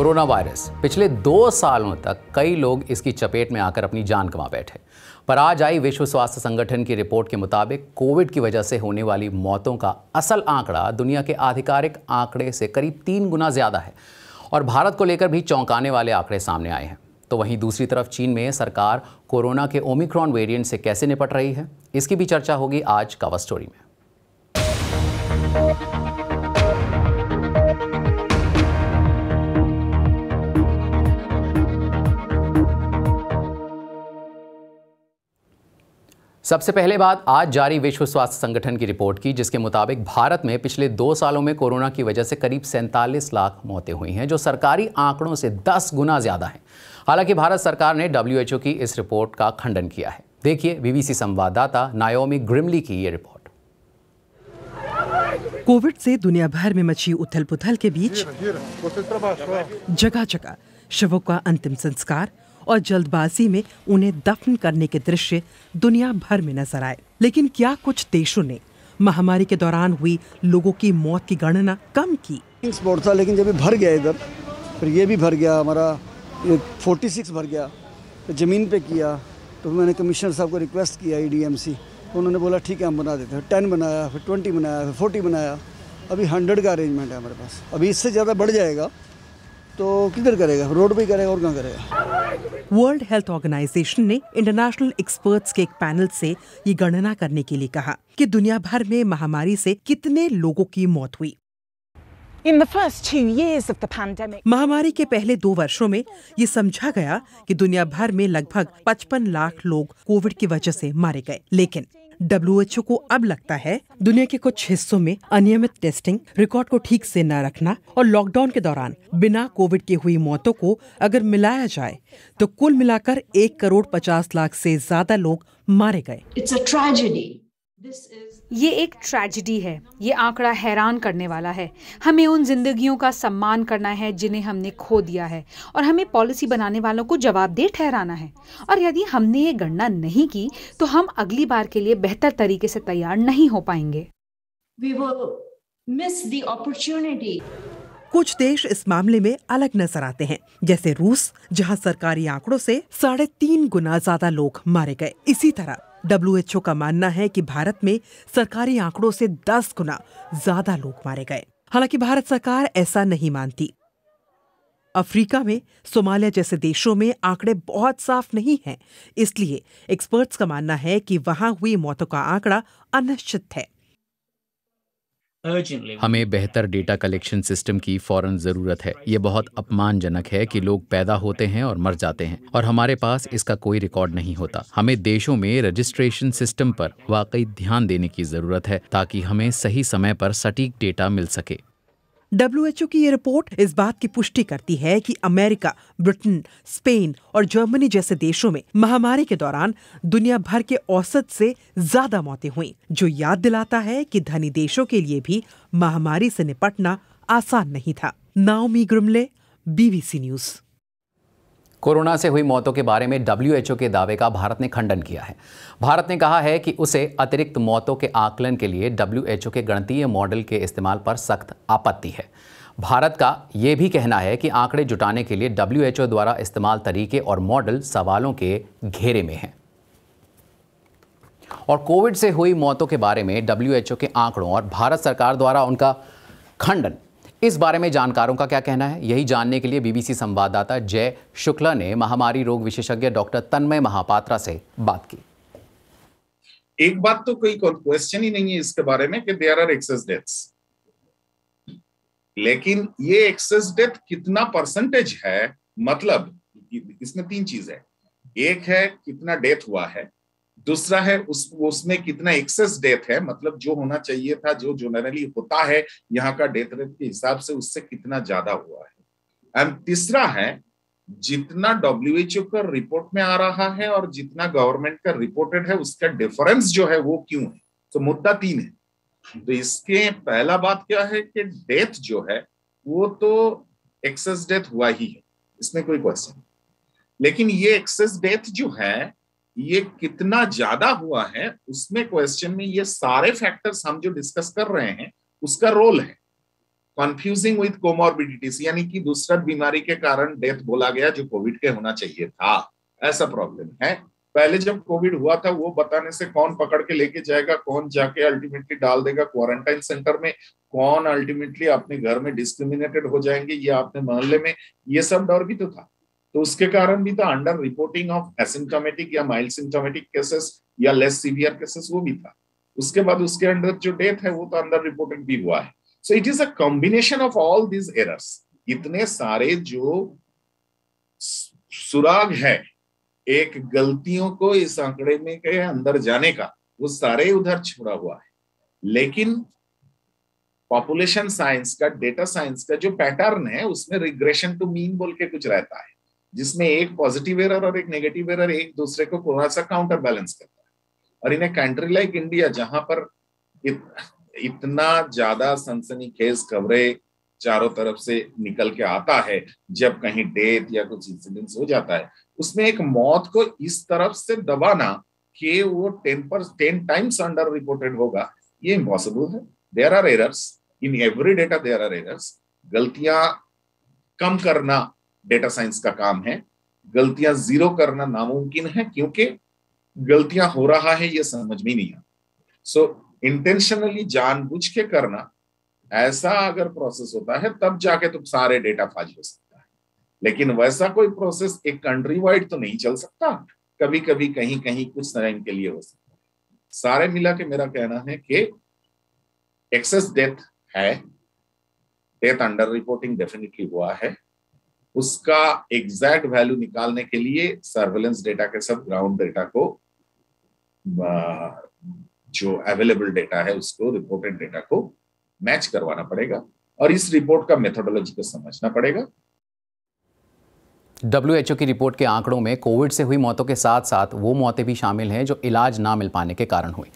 Corona virus. पिछले दो सालों तक कई लोग इसकी चपेट में आकर अपनी जान गंवा बैठे पर आज आई विश्व स्वास्थ्य संगठन की रिपोर्ट के मुताबिक कोविड की वजह से होने वाली मौतों का असल आंकड़ा दुनिया के आधिकारिक आंकड़े से करीब तीन गुना ज़्यादा है और भारत को लेकर भी चौंकाने वाले आंकड़े सामने आए हैं। तो वहीं दूसरी तरफ़ चीन में सरकार कोरोना के ओमिक्रॉन वेरिएंट से कैसे निपट रही है, इसकी भी चर्चा होगी आज कवर स्टोरी में। सबसे पहले बात आज जारी विश्व स्वास्थ्य संगठन की रिपोर्ट की जिसके मुताबिक भारत में पिछले दो सालों में कोरोना की वजह से करीब सैंतालीस लाख मौतें हुई हैं जो सरकारी आंकड़ों से 10 गुना ज़्यादा है हालाँकि भारत सरकार ने डब्ल्यूएचओ की इस रिपोर्ट का खंडन किया है देखिए बीबीसी संवाददाता नायोमी ग्रिमली की ये रिपोर्ट कोविड से दुनिया भर में मची उथल पुथल के बीच जगह जगह शवों का अंतिम संस्कार और जल्दबाजी में उन्हें दफन करने के दृश्य दुनिया भर में नज़र आए। लेकिन क्या कुछ देशों ने महामारी के दौरान हुई लोगों की मौत की गणना कम की? स्पॉट था, लेकिन जब भर गया इधर, फिर ये भी भर गया, हमारा फोर्टी सिक्स भर गया। फिर ज़मीन पे किया तो मैंने कमिश्नर साहब को रिक्वेस्ट किया ई तो उन्होंने बोला, ठीक है, हम बना देते हैं। टेन बनाया, फिर ट्वेंटी बनाया, फिर फोर्टी बनाया। अभी हंड्रेड का अरेंजमेंट है हमारे पास। अभी इससे ज़्यादा बढ़ जाएगा तो किधर करेगा? रोड पे करेगा और कहाँ करेगा? वर्ल्ड हेल्थ ऑर्गेनाइजेशन ने इंटरनेशनल एक्सपर्ट्स के एक पैनल से ये गणना करने के लिए कहा कि दुनिया भर में महामारी से कितने लोगों की मौत हुई। In the first two years of the pandemic, महामारी के पहले दो वर्षों में ये समझा गया कि दुनिया भर में लगभग 55 लाख लोग कोविड की वजह से मारे गए। लेकिन डब्ल्यूएचओ को अब लगता है दुनिया के कुछ हिस्सों में अनियमित टेस्टिंग, रिकॉर्ड को ठीक से न रखना और लॉकडाउन के दौरान बिना कोविड के हुई मौतों को अगर मिलाया जाए तो कुल मिलाकर एक करोड़ पचास लाख से ज़्यादा लोग मारे गए इट्स अ tragedy. ये एक ट्रेजिडी है। ये आंकड़ा हैरान करने वाला है। हमें उन जिंदगियों का सम्मान करना है जिन्हें हमने खो दिया है और हमें पॉलिसी बनाने वालों को जवाबदेह ठहराना है। और यदि हमने ये गणना नहीं की तो हम अगली बार के लिए बेहतर तरीके से तैयार नहीं हो पाएँगे। कुछ देश इस मामले में अलग नज़र आते हैं। जैसे रूस जहाँ सरकारी आंकड़ों से साढ़े तीन गुना ज़्यादा लोग मारे गए। इसी तरह डब्ल्यूएचओ का मानना है कि भारत में सरकारी आंकड़ों से 10 गुना ज़्यादा लोग मारे गए। हालाँकि भारत सरकार ऐसा नहीं मानती। अफ्रीका में, सोमालिया जैसे देशों में आंकड़े बहुत साफ़ नहीं हैं, इसलिए एक्सपर्ट्स का मानना है कि वहाँ हुई मौतों का आंकड़ा अनिश्चित है। हमें बेहतर डेटा कलेक्शन सिस्टम की फ़ौरन ज़रूरत है। ये बहुत अपमानजनक है कि लोग पैदा होते हैं और मर जाते हैं और हमारे पास इसका कोई रिकॉर्ड नहीं होता। हमें देशों में रजिस्ट्रेशन सिस्टम पर वाकई ध्यान देने की ज़रूरत है ताकि हमें सही समय पर सटीक डेटा मिल सके। डब्ल्यूएचओ की ये रिपोर्ट इस बात की पुष्टि करती है कि अमेरिका, ब्रिटेन, स्पेन और जर्मनी जैसे देशों में महामारी के दौरान दुनिया भर के औसत से ज़्यादा मौतें हुई, जो याद दिलाता है कि धनी देशों के लिए भी महामारी से निपटना आसान नहीं था। Naomi Grimley BBC news corona से हुई मौतों के बारे में डब्ल्यूएचओ के दावे का भारत ने खंडन किया है। भारत ने कहा है कि उसे अतिरिक्त मौतों के आकलन के लिए डब्ल्यूएचओ के गणतीय मॉडल के इस्तेमाल पर सख्त आपत्ति है। भारत का ये भी कहना है कि आंकड़े जुटाने के लिए डब्ल्यूएचओ द्वारा इस्तेमाल तरीके और मॉडल सवालों के घेरे में हैं। और कोविड से हुई मौतों के बारे में डब्ल्यूएचओ के आंकड़ों और भारत सरकार द्वारा उनका खंडन इस बारे में जानकारों का क्या कहना है? यही जानने के लिए बीबीसी संवाददाता जय शुक्ला ने महामारी रोग विशेषज्ञ डॉक्टर तन्मय महापात्रा से बात की। एक बात तो कोई क्वेश्चन ही नहीं है इसके बारे में कि देयर आर एक्सेस डेथ्स लेकिन ये एक्सेस डेथ कितना परसेंटेज है? मतलब इसमें तीन चीज़ है। एक है कितना डेथ हुआ है। दूसरा है, उस उसमें कितना एक्सेस डेथ है मतलब जो होना चाहिए था, जो जनरली होता है, यहाँ का डेथ रेट के हिसाब से उससे कितना ज़्यादा हुआ है। एंड तीसरा है, जितना डब्ल्यूएचओ का रिपोर्ट में आ रहा है और जितना गवर्नमेंट का रिपोर्टेड है, उसका डिफरेंस जो है, वो क्यों है? तो मुद्दा तीन है। तो इसके पहला बात क्या है कि डेथ जो है, वो तो एक्सेस डेथ हुआ ही है। इसमें कोई क्वेश्चन लेकिन ये एक्सेस डेथ जो है ये कितना ज़्यादा हुआ है, उसमें क्वेश्चन में ये सारे फैक्टर्स हम जो डिस्कस कर रहे हैं, उसका रोल है। कंफ्यूजिंग विद कोमोर्बिडिटीज यानी कि दूसरा बीमारी के कारण डेथ बोला गया जो कोविड के होना चाहिए था। ऐसा प्रॉब्लम है। पहले जब कोविड हुआ था, वो बताने से कौन पकड़ के लेके जाएगा, कौन जाके अल्टीमेटली डाल देगा क्वारंटाइन सेंटर में, कौन अल्टीमेटली अपने घर में डिस्क्रिमिनेटेड हो जाएँगे, या अपने मोहल्ले में, ये सब डर भी तो था। तो उसके कारण भी था अंडर रिपोर्टिंग ऑफ़ एसिम्टोमेटिक या माइल्ड सिम्टोमेटिक केसेस या लेस सीवियर केसेस वो भी था। उसके बाद उसके अंडर जो डेथ है वो तो अंडर रिपोर्टेड भी हुआ है। So it is a combination of all these errors इतने सारे जो सुराग है, एक गलतियों को इस आंकड़े में के अंदर जाने का, वो सारे उधर छोड़ा हुआ है। लेकिन पॉपुलेशन साइंस का डेटा साइंस का जो पैटर्न है, उसमें रिग्रेशन टू मीन बोल के कुछ रहता है। जिसमें एक पॉजिटिव एरर और एक नेगेटिव एरर एक दूसरे को थोड़ा सा काउंटर बैलेंस करता है। और in a country like India जहाँ पर इत, इतना ज़्यादा सनसनीखेज खबरें चारों तरफ़ से निकल के आता है जब कहीं डेथ या कुछ इंसिडेंट्स हो जाता है उसमें एक मौत को इस तरफ़ से दबाना कि वो टेन पर टेन टाइम्स अंडर रिपोर्टेड होगा ये इम्पॉसिबल है। There are errors in every data there are errors गलतियाँ कम करना डेटा साइंस का काम है। गलतियाँ ज़ीरो करना नामुमकिन है क्योंकि गलतियाँ हो रहा है, ये समझ में नहीं आता। सो इंटेंशनली जानबूझ के करना, ऐसा अगर प्रोसेस होता है, तब जाके तुम सारे डेटा फाज हो सकता है। लेकिन वैसा कोई प्रोसेस एक कंट्री वाइड तो नहीं चल सकता। कभी कभी कहीं कहीं कुछ टाइम के लिए हो सकता है। सारे मिला के मेरा कहना है कि एक्सेस डेथ है। डेथ अंडर रिपोर्टिंग डेफिनेटली हुआ है। उसका एग्जैक्ट वैल्यू निकालने के लिए सर्वेलेंस डेटा के सब ग्राउंड डेटा को जो अवेलेबल डेटा है उसको रिपोर्टेड डेटा को मैच करवाना पड़ेगा और इस रिपोर्ट का मेथोडोलॉजी को समझना पड़ेगा। डब्ल्यू की रिपोर्ट के आंकड़ों में कोविड से हुई मौतों के साथ साथ वो मौतें भी शामिल हैं जो इलाज ना मिल पाने के कारण हुई।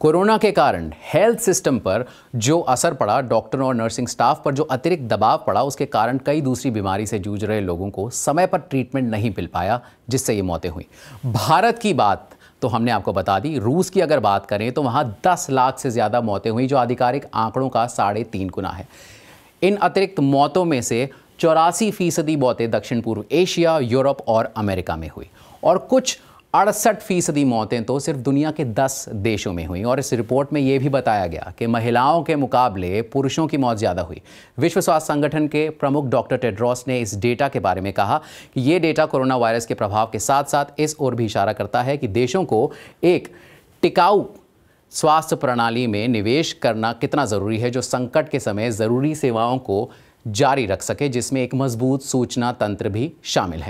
कोरोना के कारण हेल्थ सिस्टम पर जो असर पड़ा डॉक्टरों और नर्सिंग स्टाफ पर जो अतिरिक्त दबाव पड़ा, उसके कारण कई दूसरी बीमारी से जूझ रहे लोगों को समय पर ट्रीटमेंट नहीं मिल पाया, जिससे ये मौतें हुई। भारत की बात तो हमने आपको बता दी, रूस की अगर बात करें तो वहाँ दस लाख से ज़्यादा मौतें हुई, जो आधिकारिक आंकड़ों का साढ़े तीन गुना है। इन अतिरिक्त मौतों में से चौरासी फ़ीसदी मौतें दक्षिण पूर्व एशिया, यूरोप और अमेरिका में हुई। और कुछ अड़सठ फ़ीसदी मौतें तो सिर्फ़ दुनिया के 10 देशों में हुई। और इस रिपोर्ट में ये भी बताया गया कि महिलाओं के मुकाबले पुरुषों की मौत ज़्यादा हुई। विश्व स्वास्थ्य संगठन के प्रमुख डॉक्टर टेड्रॉस ने इस डेटा के बारे में कहा कि ये डेटा कोरोना वायरस के प्रभाव के साथ साथ इस ओर भी इशारा करता है कि देशों को एक टिकाऊ स्वास्थ्य प्रणाली में निवेश करना कितना ज़रूरी है, जो संकट के समय ज़रूरी सेवाओं को जारी रख सके, जिसमें एक मज़बूत सूचना तंत्र भी शामिल है।